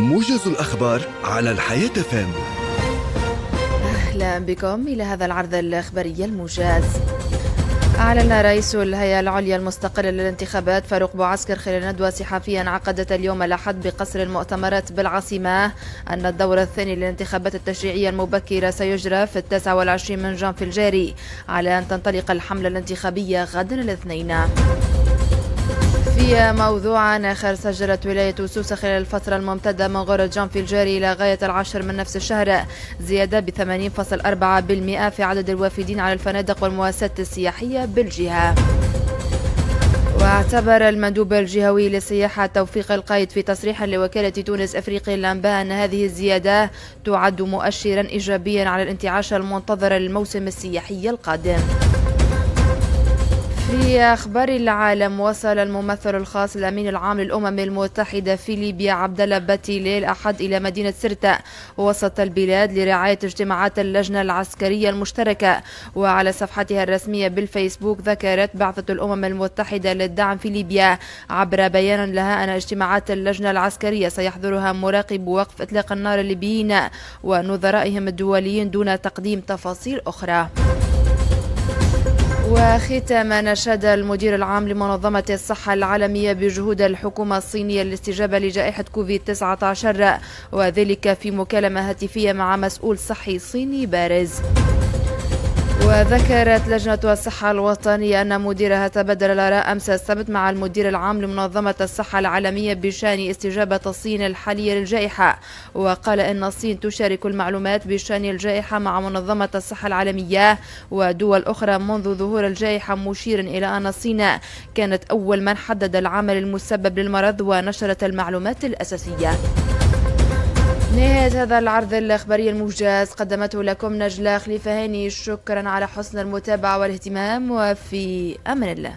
موجز الأخبار على الحياة فام أهلا بكم إلى هذا العرض الإخباري الموجز. أعلن رئيس الهيئة العليا المستقلة للانتخابات فاروق بوعسكر خلال ندوة صحفية عقدت اليوم الأحد بقصر المؤتمرات بالعاصمة أن الدور الثاني للانتخابات التشريعية المبكرة سيجرى في التاسع والعشرين من جانفي الجاري على أن تنطلق الحملة الانتخابية غدا الاثنين. في موضوع آخر سجلت ولاية سوسة خلال الفترة الممتدة من غورة جانفي الجاري إلى غاية العاشر من نفس الشهر زيادة ب 80.4% في عدد الوافدين على الفنادق والمؤسسات السياحية بالجهة. واعتبر المندوب الجهوي للسياحة توفيق القايد في تصريح لوكالة تونس أفريقيا الأنباء أن هذه الزيادة تعد مؤشرا إيجابيا على الانتعاش المنتظر للموسم السياحي القادم. في أخبار العالم وصل الممثل الخاص الأمين العام للأمم المتحدة في ليبيا عبد الله باتيلي الأحد إلى مدينة سرتا وسط البلاد لرعاية اجتماعات اللجنة العسكرية المشتركة. وعلى صفحتها الرسمية بالفيسبوك ذكرت بعثة الأمم المتحدة للدعم في ليبيا عبر بيان لها أن اجتماعات اللجنة العسكرية سيحضرها مراقب وقف إطلاق النار الليبيين ونظرائهم الدوليين دون تقديم تفاصيل أخرى. وختاما نشد المدير العام لمنظمة الصحة العالمية بجهود الحكومة الصينية للاستجابة لجائحة كوفيد 19 وذلك في مكالمة هاتفية مع مسؤول صحي صيني بارز. وذكرت لجنة الصحة الوطنية أن مديرها تبادل الآراء أمس السبت مع المدير العام لمنظمة الصحة العالمية بشأن استجابة الصين الحالية للجائحة. وقال أن الصين تشارك المعلومات بشأن الجائحة مع منظمة الصحة العالمية ودول أخرى منذ ظهور الجائحة مشيرا إلى أن الصين كانت أول من حدد العمل المسبب للمرض ونشرت المعلومات الأساسية. نهاية هذا العرض الإخباري الموجز. قدمته لكم نجلاء خليفة هاني. شكرا على حسن المتابعة والاهتمام وفي أمان الله.